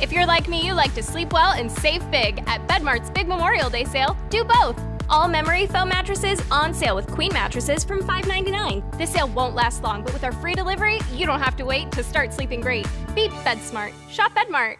If you're like me, you like to sleep well and save big. At BedMart's Big Memorial Day sale, do both. All memory foam mattresses on sale with queen mattresses from $5.99. This sale won't last long, but with our free delivery, you don't have to wait to start sleeping great. Be bed smart. Shop Bedmart.